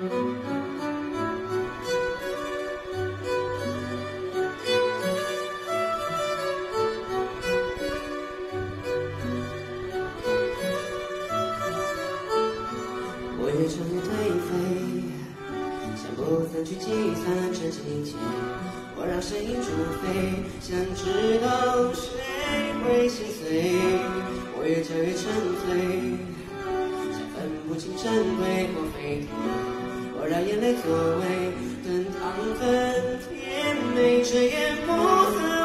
我越唱越颓废，想不再去计算这季节。我让声音出飞，想知道谁会心碎。我越唱越沉醉，分不清真伪或非对。让眼泪作为炖汤分，甜美却也不曾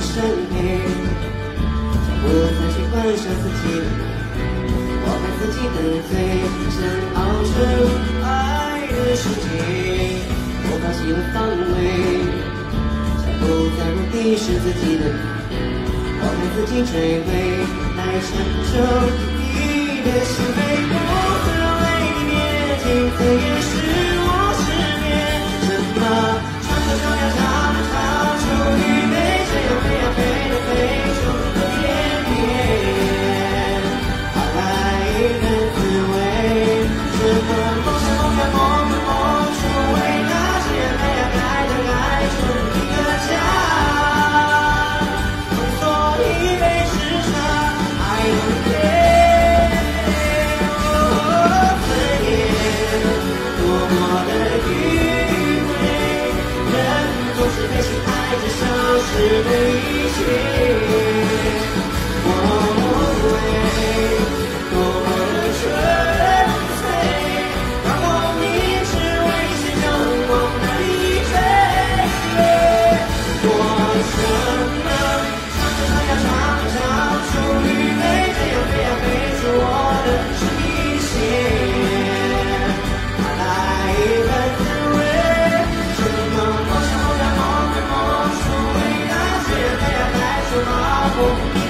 身黑，想不再去关上自己的门，我把自己的嘴想熬成爱的世界，我放弃了防卫，想不再如敌视自己的，我给自己追回来承受你的心扉，不曾让为你灭尽，这也是滋味，什么梦想梦想梦的 Oh.